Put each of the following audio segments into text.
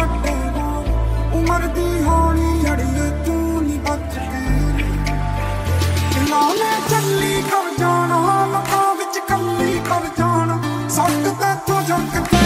ਸਾਡੇ ਨਾਲ ਉਮਰ ਦੀ ਹੋਣੀ ਅੜੀਏ ਤੂੰ ਨਹੀਂ ਬਚਦੀ ਨਾਲੇ ਚੱਲੀ ਕਰ ਜਾਣਾ ਲੋਕਾਂ ਵਿੱਚ ਕੱਲੀ ਕਰ ਜਾਣਾ ਸੱਟ ਤੇ ਤੋਂ ਜੱਗ ਤੇ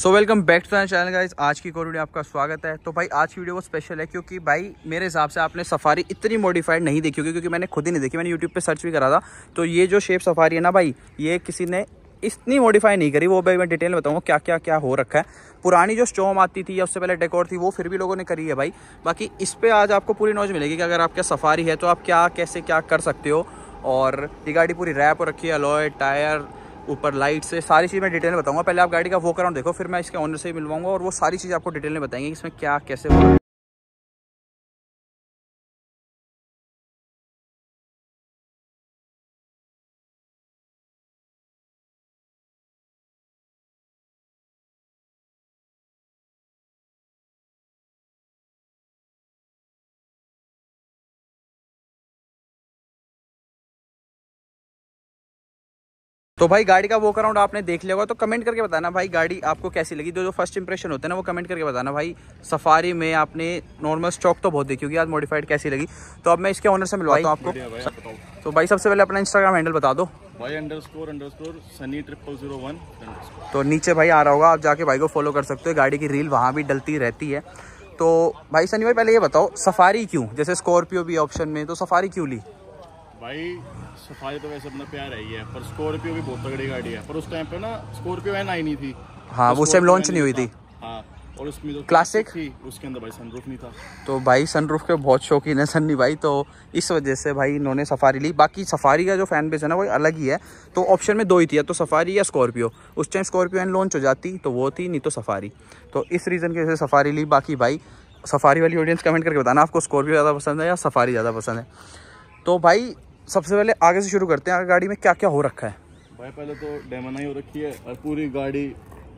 so welcome back to channel guys आज की कोर वीडियो आपका स्वागत है तो भाई आज की वीडियो बहुत स्पेशल है क्योंकि भाई मेरे हिसाब से आपने सफारी इतनी मॉडिफाइड नहीं देखी होगी क्योंकि मैंने खुद ही नहीं देखी मैंने यूट्यूब पे सर्च भी करा था तो ये जो शेप सफारी है ना भाई ये किसी ने इतनी मॉडिफाई नहीं करी, वो भाई मैं डिटेल में बताऊँगा क्या क्या क्या हो रखा है। पुरानी जो स्टोम आती थी, या उससे पहले डेकोर थी, वो फिर भी लोगों ने करी है भाई। बाकी इस पर आज आपको पूरी नॉलेज मिलेगी कि अगर आपके सफारी है तो आप क्या, कैसे, क्या कर सकते हो। और ये गाड़ी पूरी रैप रखी है अलॉय टायर ऊपर लाइट से सारी चीज़ मैं डिटेल में बताऊँगा। पहले आप गाड़ी का वो कराउंड देखो, फिर मैं इसके ऑनर से ही मिलवाऊँगा और वो सारी चीज़ आपको डिटेल में बताएँगे इसमें क्या, कैसे हो। तो भाई गाड़ी का वो कराउंड आपने देख लिया होगा तो कमेंट करके बताना भाई गाड़ी आपको कैसी लगी। जो जो फ़र्स्ट इंप्रेशन होते हैं ना वो कमेंट करके बताना भाई। सफारी में आपने नॉर्मल स्टॉक तो बहुत देखी होगी आज मॉडिफाइड कैसी लगी। तो अब मैं इसके ओनर से मिलवाता हूँ आपको। तो भाई सबसे पहले अपना इंस्टाग्राम हैंडल बता दो। Y underscore underscore Sunny triple zero one तो नीचे भाई आ रहा होगा आप जाके भाई को फॉलो कर सकते हो। गाड़ी की रील वहाँ भी डलती रहती है। तो भाई सनी भाई पहले ये बताओ सफारी क्यों? जैसे स्कॉर्पियो भी ऑप्शन में तो सफारी क्यों ली? भाई सफारी तो वैसे अपना प्यार है ही है पर स्कॉर्पियो भी बहुत तगड़ी गाड़ी है। पर उस टाइम पे ना स्कॉर्पियो एन आई नहीं थी। हाँ, तो उस टाइम Scorpio नहीं हुई थी। हाँ और उसमें जो Classic? थी उसके अंदर भाई सनरूफ नहीं था। तो भाई सनरूफ के बहुत शौकीन है सन्नी भाई तो इस वजह से भाई इन्होंने सफारी ली। बाकी सफारी का जो फ़ैन बेस है ना वो अलग ही है। तो ऑप्शन में दो ही थी या तो सफारी या स्कॉर्पियो उस टाइम स्कॉर्पियो एन लॉन्च हो जाती तो वो थी नहीं तो सफारी तो इस रीज़न की वजह से सफारी ली। बाकी भाई सफारी वाली ऑडियंस कमेंट करके बताना आपको स्कॉर्पियो ज़्यादा पसंद है या सफारी ज़्यादा पसंद है? तो भाई सबसे पहले आगे से शुरू करते हैं। आगे गाड़ी में क्या क्या हो रखा है? भाई पहले तो डेमनाई हो रखी है और पूरी गाड़ी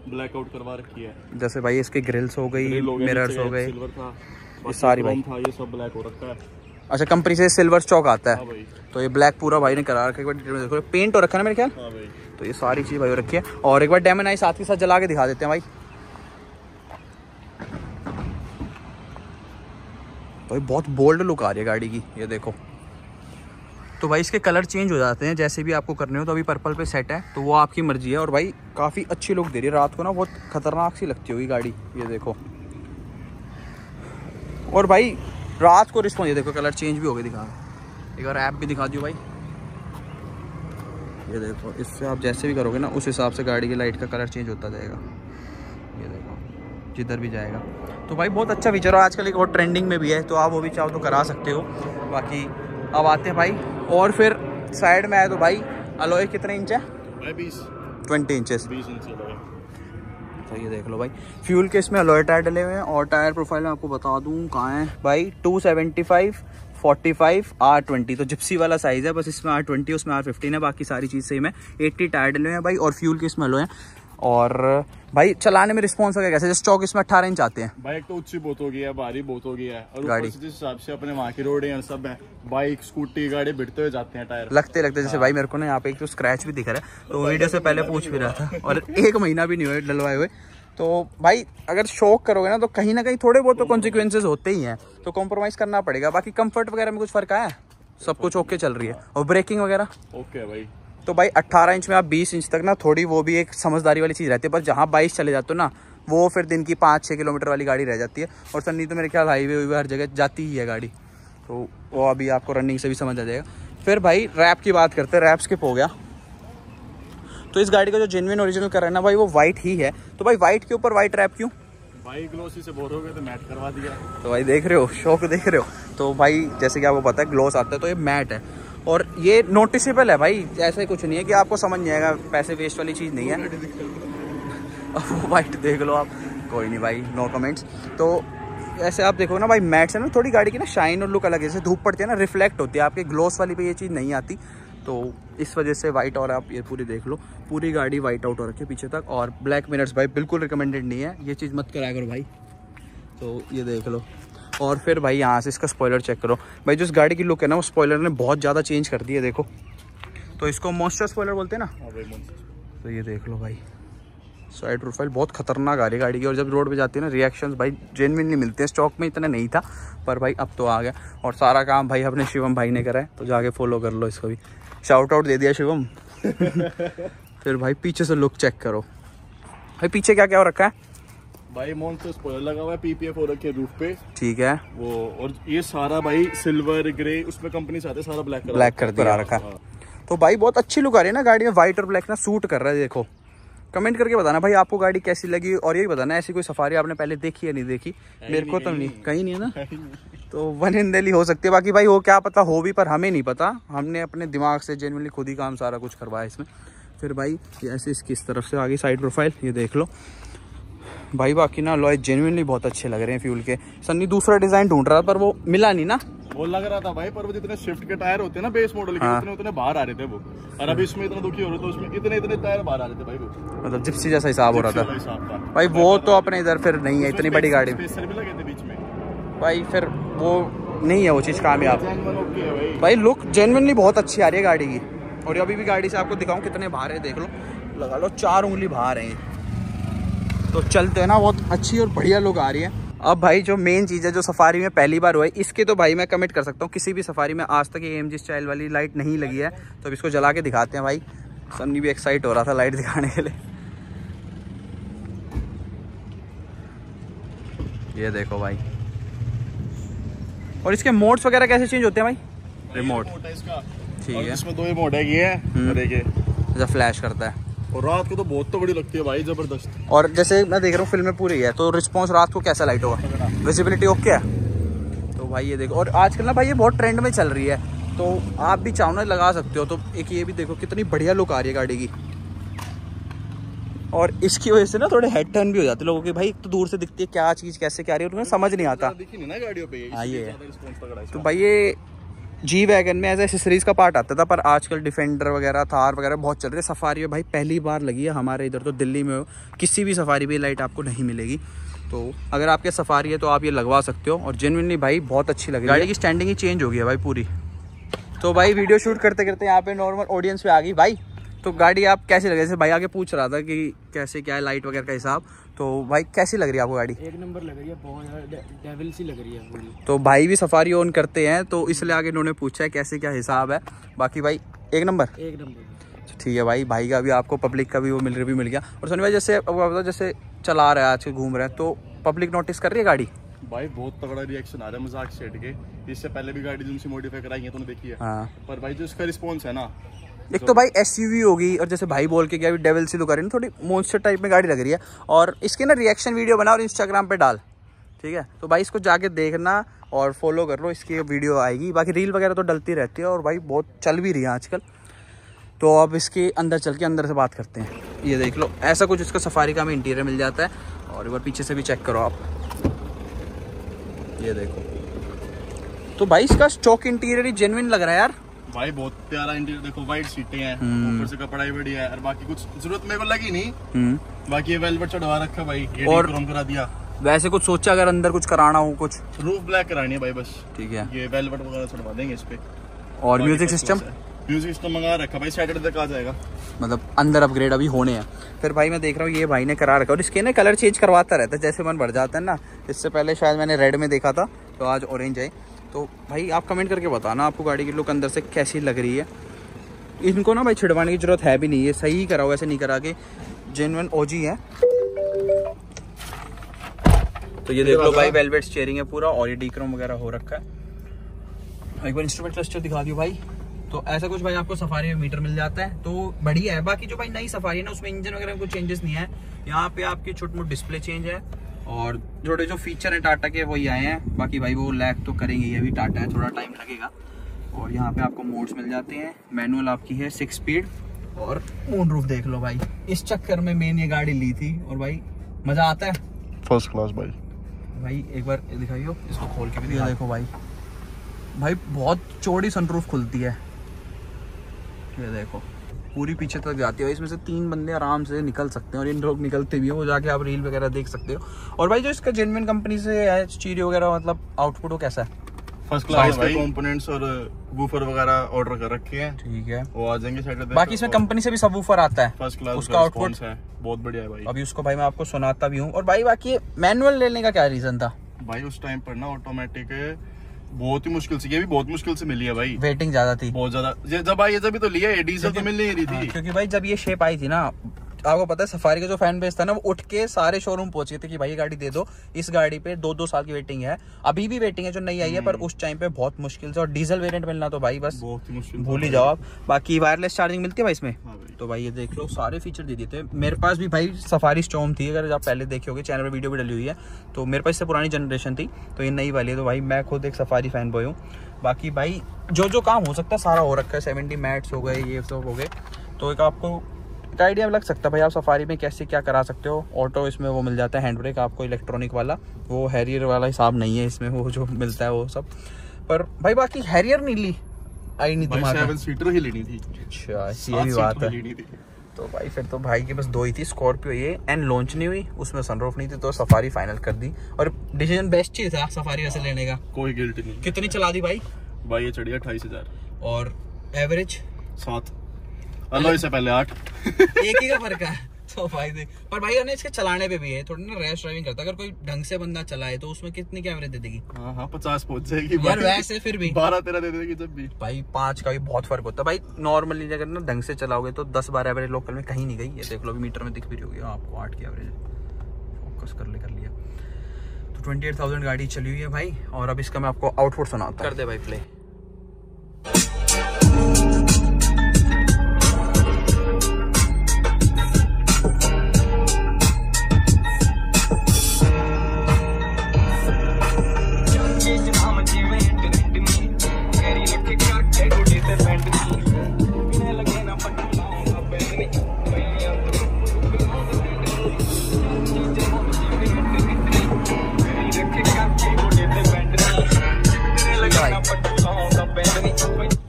ब्लैकआउट करवा रखी है। जैसे भाई इसकी ग्रिल्स हो गई मिरर्स हो गए। सारी भाई। था ये सब ब्लैक हो रखा है। अच्छा कंपनी से सिल्वर स्टॉक आता हाँ। है भाई। तो ये ब्लैक पूरा भाई ने करा रखा है। एक बार देखो पेंट हो रखा है ना मेरे ख्याल? हाँ तो ये सारी चीज़ भाई हो रखी है। और एक बार डेमन आई साथ के साथ जला के दिखा देते हैं भाई। भाई बहुत बोल्ड लुक आ रही है गाड़ी की ये देखो। तो भाई इसके कलर चेंज हो जाते हैं, जैसे भी आपको करने हो तो अभी पर्पल पे सेट है तो वो आपकी मर्ज़ी है। और भाई, काफ़ी अच्छी लुक दे रही है। रात को ना बहुत खतरनाक सी लगती होगी गाड़ी, ये देखो। और भाई, रात को रिस्पॉन्स ये देखो, कलर चेंज भी हो गए, दिखा। एक बार ऐप भी दिखा दियो भाई। ये देखो, इससे आप जैसे भी करोगे ना, उस हिसाब से गाड़ी की लाइट का कलर चेंज होता जाएगा। ये देखो, जिधर भी जाएगा। तो भाई, बहुत अच्छा फीचर है। आजकल एक और ट्रेंडिंग में भी है तो आप वो भी चाहो तो करा सकते हो। बाकी अब आते हैं भाई। और फिर साइड में आए तो भाई अलोए कितने इंच है? बीस। ट्वेंटी इंचेस बीस इंच तो ये देख लो भाई। फ्यूल के इसमें अलॉय टायर डले हुए हैं और टायर प्रोफ़ाइल में आपको बता दूँ कहाँ है। भाई 275 45 आर ट्वेंटी तो जिप्सी वाला साइज़ है बस इसमें आर ट्वेंटी उसमें आर फिफ्टीन है बाकी सारी चीज़ सेम है। 80 टायर डले हुए हैं भाई और फ्यूल के इसमें अलॉय हैं। और भाई चलाने में रिस्पॉन्स वगैरह कैसे? जैसे स्टॉक इसमें अट्ठारह इंच आते हैं। बाइक तो ऊँची बहुत हो गई है भारी बहुत हो गई है। और गाड़ी। जिस हिसाब से अपने वहाँ की रोड है सब है। बाइक स्कूटी गाड़ी भिड़ते हुए जाते हैं टायर। लगते लगते। जैसे भाई मेरे को ना यहाँ पे एक तो स्क्रैच भी दिख रहा है। तो वीडियो से पहले पूछ भी रहा था और एक महीना भी नहीं हुआ डलवाए हुए। तो भाई अगर शौक करोगे ना तो कहीं ना कहीं थोड़े बहुत तो कॉन्सिक्वेंसेज होते ही हैं। तो कॉम्प्रोमाइज़ करना पड़ेगा। बाकी कंफर्ट वगैरह में कुछ फ़र्क आया? है? सब कुछ ओके चल रही है। और ब्रेकिंग वगैरह? ओके भाई। तो भाई 18 इंच में आप 20 इंच तक ना थोड़ी वो भी एक समझदारी वाली चीज़ रहती है पर जहाँ बाईस चले जाते हो ना वो फिर दिन की पाँच छः किलोमीटर वाली गाड़ी रह जाती है। और सन्नी तो मेरे ख्याल हाईवे वे हर जगह जाती ही है गाड़ी। तो वो अभी आपको रनिंग से भी समझ आ जाएगा। फिर भाई रैप की बात करते हैं। रैप स्किप हो गया। तो इस गाड़ी का जो जेनविन ओरिजिनल कर रहा है ना भाई वो वाइट ही है। तो भाई वाइट के ऊपर वाइट रैप क्यों? भाई ग्लोसी से बोर हो गए तो मैट करवा दिया। तो भाई देख रहे हो शौक देख रहे हो। तो भाई जैसे कि आपको पता है ग्लोस आता है तो ये मैट है। और ये नोटिसेबल है भाई, ऐसे कुछ नहीं है कि आपको समझ नहीं आएगा, पैसे वेस्ट वाली चीज़ नहीं है। वो वाइट देख लो आप। कोई नहीं भाई नो कमेंट्स तो ऐसे आप देखो ना भाई मैट्स है ना थोड़ी गाड़ी की ना शाइन और लुक अलग है। जैसे धूप पड़ती है ना रिफ्लेक्ट होती है। आपके ग्लोस वाली पे ये चीज़ नहीं आती। तो इस वजह से वाइट और आप ये पूरी देख लो। पूरी गाड़ी वाइट आउट हो रखी है पीछे तक। और ब्लैक मिनट्स भाई, बिल्कुल रिकमेंडेड नहीं है। ये चीज़ मत कराया करो भाई। तो ये देख लो। और फिर भाई यहाँ से इसका स्पॉयलर चेक करो। भाई जो इस गाड़ी की लुक है ना वो स्पॉयलर ने बहुत ज़्यादा चेंज कर दिया देखो। तो इसको मॉइस्चर स्पॉयलर बोलते हैं ना? हाँ तो ये देख लो भाई। साइड प्रोफ़ाइल बहुत खतरनाक आ रही गाड़ी की और जब रोड पे जाती है ना रिएक्शंस भाई जेनविनली मिलते हैं। स्टॉक में इतना नहीं था पर भाई अब तो आ गया। और सारा काम भाई अपने शिवम भाई ने करा है तो जाके फॉलो कर लो इसको भी। शाउट आउट दे दिया शिवम। फिर भाई पीछे से लुक चेक करो। भाई पीछे क्या क्या हो रखा है? भाई मॉन्स्टर स्पॉइलर लगा हुआ है पीपीएफ हो रखे रूफ पे। ठीक है। वो और ये सारा भाई सिल्वर ग्रे उसमें कंपनी से आते सारा ब्लैक ब्लैक कर दिया रखा है। तो भाई बहुत अच्छी लुक आ रही है ना गाड़ी में व्हाइट और ब्लैक ना सूट कर रहा है देखो। कमेंट करके बताना भाई आपको गाड़ी कैसी लगी? और ये भी बताना ऐसी कोई सफारी आपने पहले देखी या नहीं देखी? मेरे को तो नहीं कहीं नहीं है ना? तो वन इन दिल्ली हो सकती है। बाकी भाई वो क्या पता हो भी पर हमें नहीं पता। हमने अपने दिमाग से जेनवनली खुद ही काम सारा कुछ करवाया इसमें। फिर भाई ये ऐसे इसकी इस तरफ़ से आगे साइड प्रोफ़ाइल ये देख लो। भाई बाकी ना लॉय जेनुअनली बहुत अच्छे लग रहे हैं फ्यूल के। सन्नी दूसरा डिज़ाइन ढूंढ रहा पर वो मिला नहीं ना। वो लग रहा था भाई पर वो जितने शिफ्ट के टायर होते हैं ना बेस मॉडल के हाँ। उतने उतने बाहर आ रहे थे वो। और अभी इसमें इतना दुखी हो रहे थे उसमें इतने इतने टायर बाहर आ रहे थे भाई वो। मतलब जिप्सी जैसा हिसाब हो रहा था। था। भाई वो तो अपने इधर फिर नहीं है इतनी बड़ी गाड़ी। भाई फिर वो नहीं है वो चीज़ कामयाब। भाई। लुक जेनविनली बहुत अच्छी आ रही है गाड़ी की। और अभी भी गाड़ी से आपको दिखाऊँ कितने बाहर है देख लो। लगा लो चार उंगली बाहर है तो चलते हैं ना बहुत अच्छी और बढ़िया लोग आ रही है। अब भाई जो मेन चीज़ है जो सफारी में पहली बार हुआ है इसके तो भाई मैं कमिट कर सकता हूँ। किसी भी सफारी में आज तक ये एम स्टाइल वाली लाइट नहीं लगी है। तो अब इसको जला के दिखाते हैं भाई। सन्नी भी एक्साइट हो रहा था लाइट दिखाने के लिए। ये देखो भाई। और इसके मोड्स वगैरह कैसे चेंज होते हैं भाई? रिमोट रिमोट है इसका। ठीक है। इसमें दो ही मोड है ये हम्म। और एक ये। जब फ्लैश करता है। और रात को तो बहुत तो बड़ी लगती है भाई ज़बरदस्त। और जैसे मैं देख रहा हूँ फ़िल्म पूरी है तो रिस्पॉन्स रात को कैसा लाइट होगा? विजिबिलिटी ओके है? तो भाई ये देखो और आजकल ना भाई ये बहुत ट्रेंड में चल रही है तो आप भी चाहो ना लगा सकते हो तो एक ये भी देखो कितनी बढ़िया लुक आ रही है गाड़ी की। और इसकी वजह से ना थोड़े हेड टर्न भी हो जाते लोगों के भाई तो दूर से दिखती है क्या चीज़ कैसे क्या रही है उन्हें समझ नहीं आता। ना गाड़ियों पे ये हाँ, ये तो भाई ये जी वैगन में एज एसेसरीज का पार्ट आता था पर आजकल डिफेंडर वगैरह थार वगैरह बहुत चल रहे हैं। सफारी में भाई पहली बार लगी है हमारे इधर तो दिल्ली में हो किसी भी सफारी पर लाइट आपको नहीं मिलेगी। तो अगर आपके सफारी है तो आप ये लगवा सकते हो और जेनविनली भाई बहुत अच्छी लगी गाड़ी की स्टैंडिंग ही चेंज हो गई है भाई पूरी। तो भाई वीडियो शूट करते करते यहाँ पे नॉर्मल ऑडियंस पे आ गई। भाई तो गाड़ी आप कैसी लगी जैसे भाई आगे पूछ रहा था कि कैसे क्या है लाइट वगैरह का हिसाब। तो भाई कैसी लग रही है आपको गाड़ी? एक नंबर लग रही है बहुत ज़्यादा डेविल सी लग रही है पूरी। तो भाई भी सफारी ऑन करते हैं तो इसलिए आगे इन्होंने पूछा है कैसे क्या हिसाब है। बाकी भाई एक नंबर? एक नंबर। ठीक है भाई भाई का भी आपको पब्लिक का भी वो मिल रिव्यू मिल गया। और सनी भाई जैसे अब आप बताओ जैसे चला रहा है आज के घूम रहे हैं तो पब्लिक नोटिस कर रही है गाड़ी? भाई बहुत तगड़ा रिएक्शन आ रहा है मज़ाक सेट के। इससे पहले भी गाड़ी जिनसे मॉडिफाई कराई है तूने देखी है। हाँ। पर भाई जो इसका रिस्पॉन्स है ना एक तो भाई एसयूवी होगी और जैसे भाई बोल के गया डेवल सी लुक रही है थोड़ी मोन्स्टर टाइप में गाड़ी लग रही है। और इसके ना रिएक्शन वीडियो बना और इंस्टाग्राम पे डाल, ठीक है? तो भाई इसको जाके देखना और फॉलो कर लो, इसकी वीडियो आएगी। बाकी रील वगैरह तो डलती रहती है और भाई बहुत चल भी रही है आजकल। तो अब इसके अंदर चल के अंदर से बात करते हैं। ये देख लो, ऐसा कुछ इसका सफारी का हमें इंटीरियर मिल जाता है। और एक बार पीछे से भी चेक करो आप। ये देखो। तो भाई इसका स्टॉक इंटीरियर ही जेनविन लग रहा है यार। भाई बहुत प्यारा इंटीरियर देखो वाइट सीटें हैं हम्म। ऊपर से कपड़ा ही बढ़िया है और बाकी कुछ ज़रूरत मेरे को लगी नहीं। हम्म। बाकी ये वेलवेट चढ़वा रखा भाई और- करा दिया। वैसे कुछ सोचा अगर अंदर कुछ कराना हो कुछ? रूफ ब्लैक करानी है भाई बस। ठीक है। ये वेलवेट वगैरह चढ़वा देंगे इस पे। और म्यूज़िक सिस्टम म्यूज़िक सिस्टम मंगा रखा भाई सैटरडे तक आ जाएगा। मतलब अंदर अपग्रेड अभी होने हैं। फिर भाई मैं देख रहा हूँ ये भाई ने करा रखा और इसके ना कलर चेंज करवाता रहता है जैसे मन बढ़ जाता है ना इससे पहले शायद मैंने रेड में देखा था तो आज ऑरेंज है। तो भाई, आप कमेंट करके बताना आपको गाड़ी की लुक अंदर से कैसी लग रही है। इनको ना भाई छिड़वाने की ज़रूरत है भी नहीं है सही ही कराओ, ऐसे नहीं करा के जेनवन ओजी है। तो ये देख लो भाई वेलवेट स्टीयरिंग है पूरा, और ये डीक्रोम वगैरह हो रखा है। एक बार इंस्ट्रूमेंट क्लस्टर दिखा दियो भाई। तो ऐसा कुछ भाई आपको सफारी में मीटर मिल जाता है। तो बढ़िया है, बाकी जो भाई नई सफारी है ना, उसमें इंजन वगैरह में कोई चेंजेस नहीं है। यहाँ पे आपकी छोटी मोटी डिस्प्ले चेंज है। और जोड़े जो फीचर हैं टाटा के वही आए हैं। बाकी भाई वो लैग तो करेंगे ये भी टाटा है थोड़ा टाइम लगेगा। और यहाँ पे आपको मोड्स मिल जाते हैं। मैनुअल आपकी है सिक्स स्पीड और मून रूफ देख लो भाई। इस चक्कर में मैंने ये गाड़ी ली थी। और भाई मज़ा आता है? फ़र्स्ट क्लास भाई। भाई एक बार दिखाइयो। इसको खोल के भी दिखा। देखो भाई। भाई बहुत चौड़ी सनरूफ खुलती है। ये देखो। पूरी पीछे तक जाती है। इसमें से तीन बंदे आराम से निकल सकते हैं और इन लोग निकलते भी हैं। वो जाके आप रील वगैरह देख सकते हो। और भाई जो इसका जेनविन कंपनी से है चीरी वगैरह मतलब आउटपुट वो कैसा है? फ़र्स्ट क्लास पे कंपोनेंट्स और वूफर वगैरह ऑर्डर कर रखे हैं। ठीक है। वो आ जाएँगे सैटरडे बाकी इसमें कंपनी से भी सब ऊपर आता है। फ़र्स्ट क्लास उसका आउटपुट है। बहुत बढ़िया है भाई। अभी उसको भाई मैं आपको सुनाता भी हूँ। और भाई बाकी मैनुअल लेने का क्या रीजन था? भाई उस टाइम पर ना ऑटोमेटिक बहुत ही मुश्किल से ये भी बहुत मुश्किल से मिली है भाई। वेटिंग ज़्यादा थी। बहुत ज़्यादा। जब आई जब भी तो लिया है डीजल तो मिल नहीं रही हाँ, थी क्योंकि भाई जब ये शेप आई थी ना आपको पता है सफारी का जो फ़ैन बेस था ना वो उठ के सारे शोरूम पहुँच गए थे कि भाई गाड़ी दे दो इस गाड़ी पे दो दो साल की वेटिंग है। अभी भी वेटिंग है जो नहीं आई है पर उस टाइम पे बहुत मुश्किल से और डीजल वेरिएंट मिलना तो भाई बस बहुत मुश्किल भूल ही जाओ आप। बाकी वायरलेस चार्जिंग मिलती है भाई इसमें? हाँ तो भाई ये देख लो सारे फीचर दे दिए थे मेरे पास भी भाई सफारी स्टॉम थी अगर आप पहले देखे होगे चैनल पर वीडियो भी डली हुई है। तो मेरे पास इससे पुरानी जनरेशन थी तो ये नई वाली है। तो भाई मैं खुद एक सफारी फ़ैन बॉय हूँ। बाकी भाई जो जो काम हो सकता है सारा हो रखा है। सेवेंटी मैट्स हो गए ये सब हो गए। तो एक आपको एक आइडिया लग सकता है भाई आप सफारी में कैसे क्या करा सकते हो? ऑटो इसमें वो मिल जाता है हैंड ब्रेक आपको इलेक्ट्रॉनिक वाला। वो हैरियर वाला हिसाब नहीं है इसमें वो जो मिलता है वो सब। पर भाई बाकी हैरियर नहीं ली। आई नहीं दिमाग सेवन सीटर ही लेनी थी। अच्छा ये भी बात है। तो भाई फिर तो भाई के बस दो ही थी स्कॉर्पियो ये एंड लॉन्च नहीं हुई उसमें सनरूफ नहीं थी तो सफारी फाइनल कर दी। और डिसीज़न बेस्ट ही था सफारी वैसे लेने का। कोई गिल्ट नहीं। कितनी चला दी भाई? भाई ये चढ़ी अट्ठाईस हज़ार। और एवरेज सात। अलो इससे पहले आठ। एक ही का फ़र्क है। तो भाई देख पर भाई ने इसके चलाने पे भी है थोड़ी ना रैश ड्राइविंग करता अगर कोई ढंग से बंदा चलाए तो उसमें कितनी की एवरेज दे देगी? हाँ हाँ पचास पहुँच जाएगी यार वैसे फिर भी। बारह तेरह दे देगी जब भी। भाई पाँच का भी बहुत फ़र्क होता है। भाई नॉर्मली अगर ना ढंग से चलाओगे तो दस बारह एवरेज लोकल में कहीं नहीं गई ये देख लो मीटर में दिख भी रही होगी। हाँ, आपको आठ की एवरेज फोकस कर ले कर लिया। तो ट्वेंटी एट थाउज़ेंड गाड़ी चली हुई है भाई। और अब इसका मैं आपको आउटपुट सुनाता कर दे भाई प्ले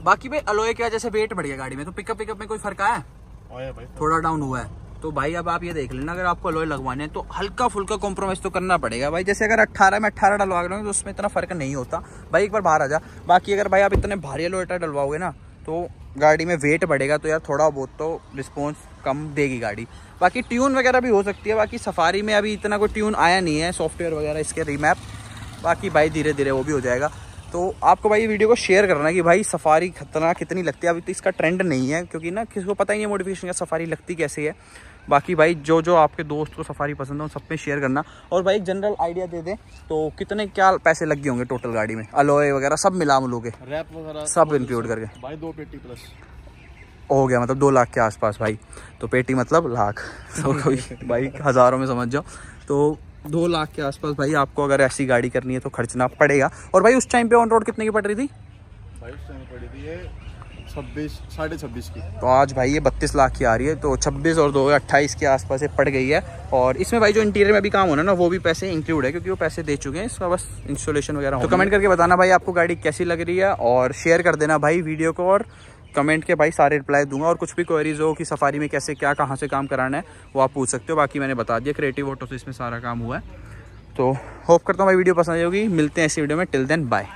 बाकी भाई अलोए की वजह से वेट बढ़ गया गाड़ी में तो पिकअप पिकअप में कोई फ़र्क आया? भाई थोड़ा डाउन हुआ है। तो भाई अब आप ये देख लेना अगर आपको अलोए लगवाने हैं तो हल्का फुल्का कॉम्प्रोमाइज तो करना पड़ेगा भाई। जैसे अगर 18 में 18 डलवा रहे हो तो उसमें इतना फ़र्क नहीं होता। भाई एक बार बाहर आ जा। बाकी अगर भाई आप इतने भारी अलोय डलवाओगे ना तो गाड़ी में वेट बढ़ेगा तो यार थोड़ा बहुत तो रिस्पॉन्स कम देगी गाड़ी। बाकी ट्यून वगैरह भी हो सकती है बाकी सफारी में अभी इतना कोई ट्यून आया नहीं है सॉफ्टवेयर वगैरह इसके रीमैप बाकी भाई धीरे धीरे वो भी हो जाएगा। तो आपको भाई ये वीडियो को शेयर करना है कि भाई सफारी खतरनाक कितनी लगती है। अभी तो इसका ट्रेंड नहीं है क्योंकि ना किसी को पता ही नहीं है मोटिवेशन का सफारी लगती कैसे है। बाकी भाई जो जो आपके दोस्त को सफारी पसंद है उन सब पे शेयर करना। और भाई एक जनरल आइडिया दे दें तो कितने क्या पैसे लग गए होंगे टोटल गाड़ी में? अलोए वगैरह सब मिला मिलोगे रैप वगैरह सब इंक्लूड करके। भाई दो पेटी प्लस हो गया मतलब दो लाख के आसपास भाई। तो पेटी मतलब लाख। तो भाई हज़ारों में समझ जाओ। तो दो लाख के आसपास भाई आपको अगर ऐसी गाड़ी करनी है तो खर्चना पड़ेगा। और भाई उस टाइम पे ऑन रोड कितने की पड़ रही थी? भाई उस टाइम पड़ी थी ये छब्बीस साढ़े छब्बीस की। तो आज भाई ये बत्तीस लाख की आ रही है तो छब्बीस और दो अट्ठाईस के आसपास ये पड़ गई है। और इसमें भाई जो इंटीरियर में भी काम होना ना वो भी पैसे इंक्लूड है क्योंकि वो पैसे दे चुके हैं। इसका बस इंस्टॉलेशन वगैरह तो कमेंट करके बताना भाई आपको गाड़ी कैसी लग रही है और शेयर कर देना भाई वीडियो को और कमेंट के भाई सारे रिप्लाई दूँगा और कुछ भी क्वेरीज हो कि सफारी में कैसे, क्या, कहाँ से काम कराना है, वो आप पूछ सकते हो। बाकी मैंने बता दिया क्रिएटिव ऑटो से इसमें सारा काम हुआ है। तो होप करता हूँ भाई वीडियो पसंद आई होगी। मिलते हैं ऐसी वीडियो में। Till then bye